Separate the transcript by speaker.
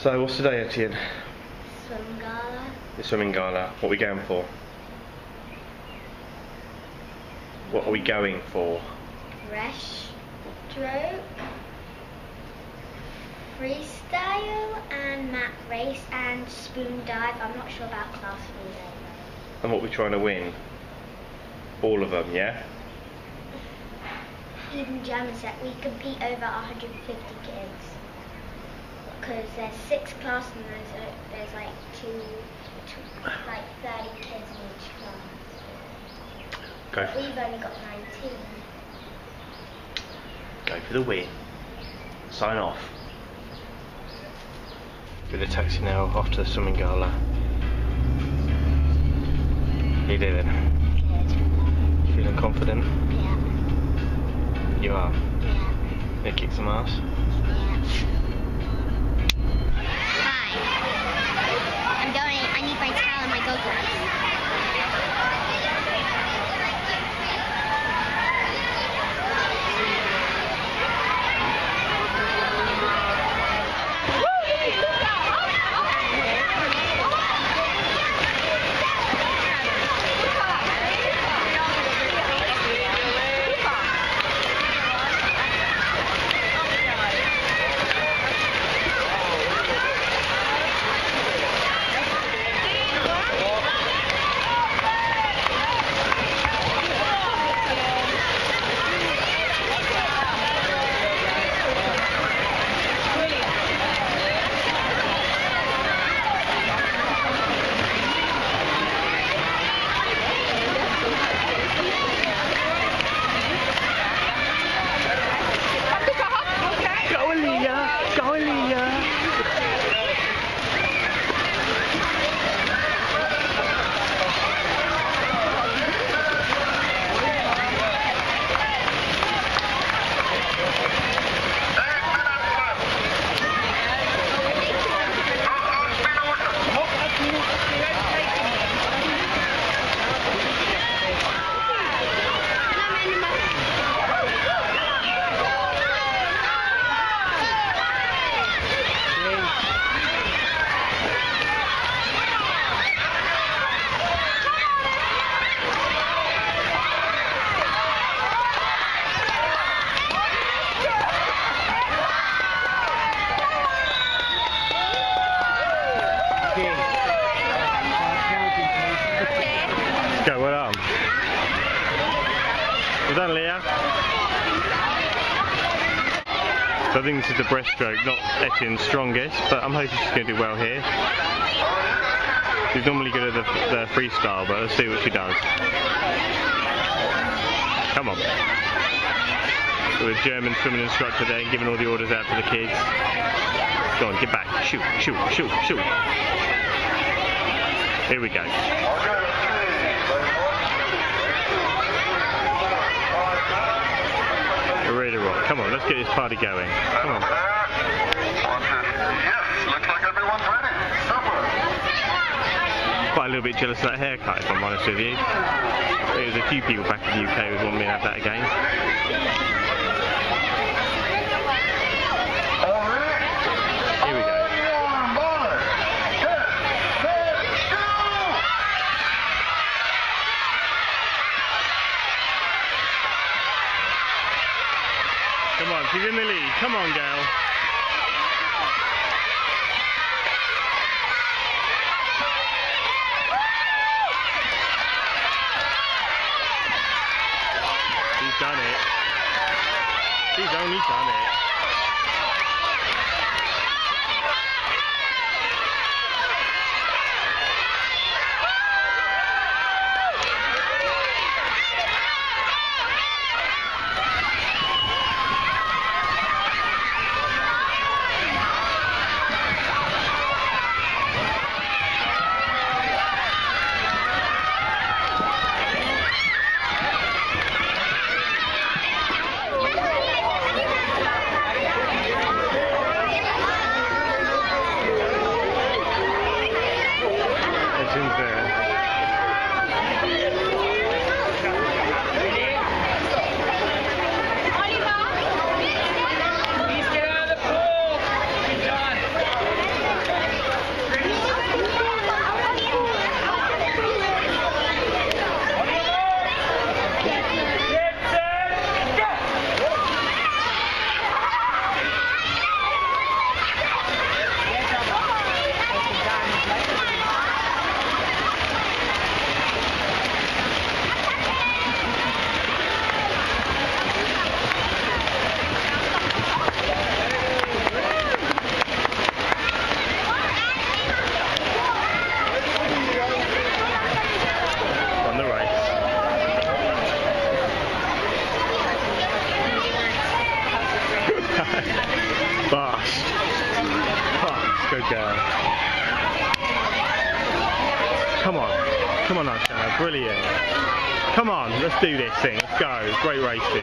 Speaker 1: So what's today, Etienne?
Speaker 2: Swim gala.
Speaker 1: The swimming gala. What are we going for? What are we going for?
Speaker 2: Breaststroke. Freestyle and mat race and spoon dive. I'm not sure about class relay
Speaker 1: And what we're trying to win? All of them, yeah?
Speaker 2: Even German set, we compete over 150 kids. Because there's six classes and there's, uh, there's like two, two, like 30 kids in each class.
Speaker 1: Go for,
Speaker 2: We've only got 19.
Speaker 1: go for the win. Sign off. With a taxi now off to the swimming gala. How you doing?
Speaker 2: Good.
Speaker 1: Feeling confident?
Speaker 2: Yeah.
Speaker 1: You are.
Speaker 2: Yeah.
Speaker 1: Gonna kick some ass?
Speaker 2: Hi.
Speaker 1: Done, Leah. So I think this is the breaststroke, not Etienne's strongest, but I'm hoping she's going to do well here. She's normally good at the, the freestyle, but let's see what she does. Come on. With a German swimming instructor there giving all the orders out to the kids. Go on, get back. Shoot, shoot, shoot, shoot. Here we go. We're ready to rock. Come on, let's get this party going. Come on.
Speaker 3: Yes, looks like everyone's ready.
Speaker 1: Quite a little bit jealous of that haircut, if I'm honest with you. There's a few people back in the UK who want me to have that again.
Speaker 3: All ready?
Speaker 1: Here we go.
Speaker 3: On board. Set, set, go!
Speaker 1: Come on, she's in the lead. Come on, girl. She's done it. She's only done it. Girl. Uh, come on. Come on, Arshana. Brilliant. Come on, let's do this thing. Let's go. Great racing.